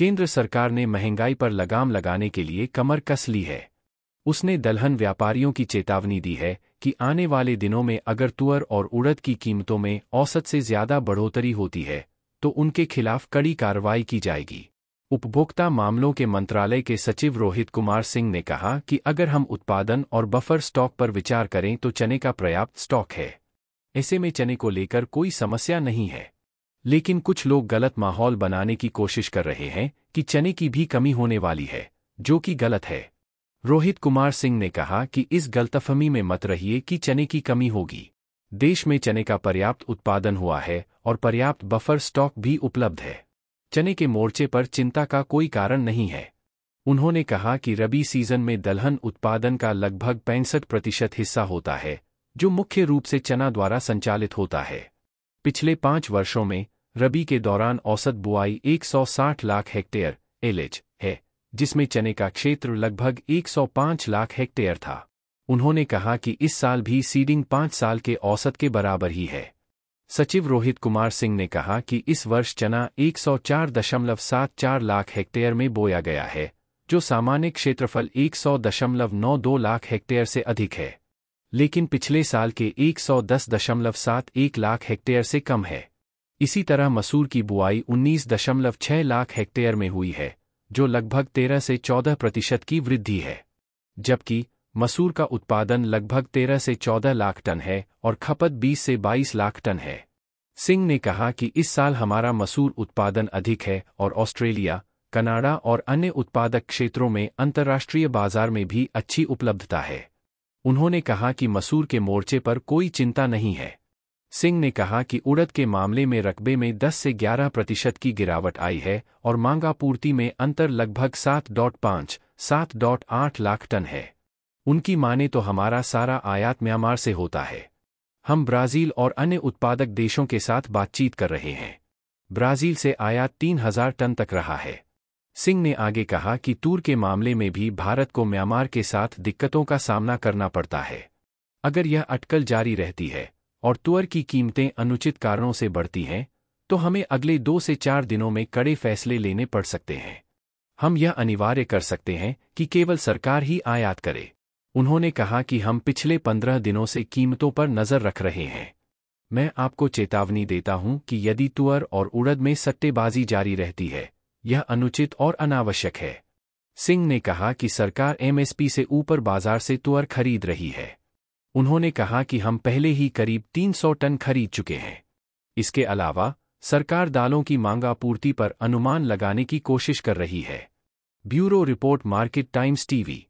केंद्र सरकार ने महँगाई पर लगाम लगाने के लिए कमर कस ली है। उसने दलहन व्यापारियों की चेतावनी दी है कि आने वाले दिनों में अगर तुअर और उड़द की कीमतों में औसत से ज़्यादा बढ़ोतरी होती है तो उनके खिलाफ कड़ी कार्रवाई की जाएगी। उपभोक्ता मामलों के मंत्रालय के सचिव रोहित कुमार सिंह ने कहा कि अगर हम उत्पादन और बफर स्टॉक पर विचार करें तो चने का पर्याप्त स्टॉक है। ऐसे में चने को लेकर कोई समस्या नहीं है। लेकिन कुछ लोग गलत माहौल बनाने की कोशिश कर रहे हैं कि चने की भी कमी होने वाली है, जो कि गलत है। रोहित कुमार सिंह ने कहा कि इस गलतफहमी में मत रहिए कि चने की कमी होगी। देश में चने का पर्याप्त उत्पादन हुआ है और पर्याप्त बफर स्टॉक भी उपलब्ध है। चने के मोर्चे पर चिंता का कोई कारण नहीं है। उन्होंने कहा कि रबी सीज़न में दलहन उत्पादन का लगभग पैंसठ प्रतिशत हिस्सा होता है, जो मुख्य रूप से चना द्वारा संचालित होता है। पिछले पाँच वर्षों में, रबी के दौरान औसत बुआई 160 लाख हेक्टेयर, एलएच, है, जिसमें चने का क्षेत्र लगभग 105 लाख हेक्टेयर था। उन्होंने कहा कि इस साल भी सीडिंग पाँच साल के औसत के बराबर ही है। सचिव रोहित कुमार सिंह ने कहा कि इस वर्ष चना 104.74 लाख हेक्टेयर में बोया गया है, जो सामान्य क्षेत्रफल 100.92 लाख हेक्टेयर से अधिक है। लेकिन पिछले साल के 110.71 लाख हेक्टेयर से कम है। इसी तरह मसूर की बुआई 19.6 लाख हेक्टेयर में हुई है, जो लगभग 13 से 14 प्रतिशत की वृद्धि है। जबकि मसूर का उत्पादन लगभग 13 से 14 लाख टन है और खपत 20 से 22 लाख टन है। सिंह ने कहा कि इस साल हमारा मसूर उत्पादन अधिक है और ऑस्ट्रेलिया, कनाडा और अन्य उत्पादक क्षेत्रों में अंतर्राष्ट्रीय बाज़ार में भी अच्छी उपलब्धता है। उन्होंने कहा कि मसूर के मोर्चे पर कोई चिंता नहीं है। सिंह ने कहा कि उड़द के मामले में रकबे में 10 से 11 प्रतिशत की गिरावट आई है और मांगा पूर्ति में अंतर लगभग सात डॉट पाँच, सात डॉट आठ लाख टन है। उनकी माने तो हमारा सारा आयात म्यांमार से होता है। हम ब्राज़ील और अन्य उत्पादक देशों के साथ बातचीत कर रहे हैं। ब्राज़ील से आयात तीन हज़ार टन तक रहा है। सिंह ने आगे कहा कि तूर के मामले में भी भारत को म्यांमार के साथ दिक्कतों का सामना करना पड़ता है। अगर यह अटकल जारी रहती है, और तुअर की कीमतें अनुचित कारणों से बढ़ती हैं तो हमें अगले दो से चार दिनों में कड़े फैसले लेने पड़ सकते हैं। हम यह अनिवार्य कर सकते हैं कि केवल सरकार ही आयात करे। उन्होंने कहा कि हम पिछले पंद्रह दिनों से कीमतों पर नज़र रख रहे हैं। मैं आपको चेतावनी देता हूँ कि यदि तुअर और उड़द में सट्टेबाजी जारी रहती है यह अनुचित और अनावश्यक है। सिंह ने कहा कि सरकार एमएसपी से ऊपर बाज़ार से तुअर खरीद रही है। उन्होंने कहा कि हम पहले ही करीब 300 टन खरीद चुके हैं। इसके अलावा, सरकार दालों की मांगापूर्ति पर अनुमान लगाने की कोशिश कर रही है। Bureau report, market times TV.